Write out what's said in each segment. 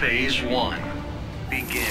Phase 1. Begin.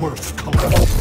Worth collecting.